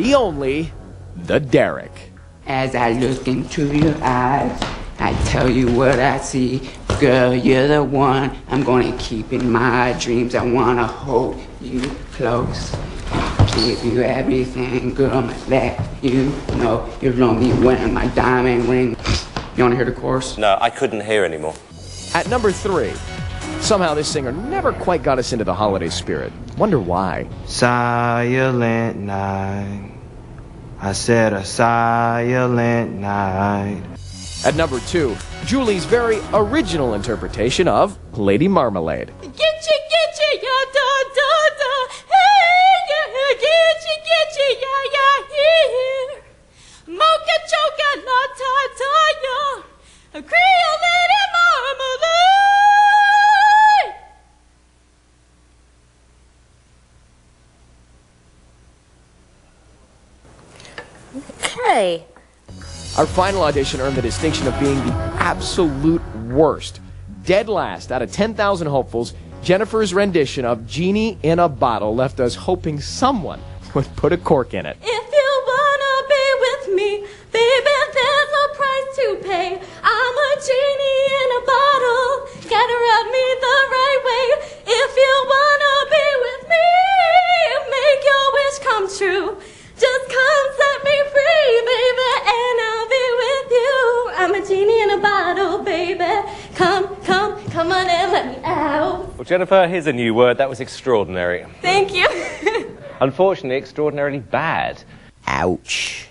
the only, the Derek. As I look into your eyes, I tell you what I see. Girl, you're the one I'm gonna keep in my dreams. I wanna hold you close. Give you everything, girl, I'm gonna let you know you're only wearing my diamond ring. You wanna hear the chorus? No, I couldn't hear anymore. At number three, somehow this singer never quite got us into the holiday spirit. Wonder why. Silent night. I said a silent night. At number two, Julie's very original interpretation of Lady Marmalade. Getcha, getcha, ya da da da. Okay. Our final audition earned the distinction of being the absolute worst. Dead last out of 10,000 hopefuls, Jennifer's rendition of Genie in a Bottle left us hoping someone would put a cork in it. If you wanna be with me, baby, there's no price to pay. I'm a genie in a bottle. Gotta rub me the right way. If you wanna be with me, make your wish come true. In a bottle, baby. Come, come, come on and let me out. Well, Jennifer, here's a new word. That was extraordinary. Thank you. Unfortunately, extraordinarily bad. Ouch.